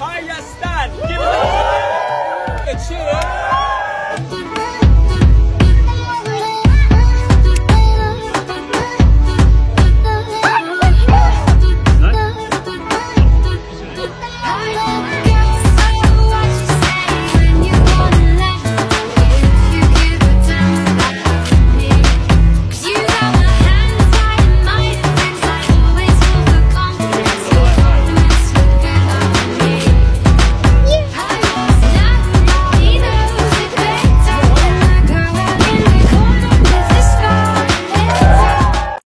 Hayastan. Give it a cheer.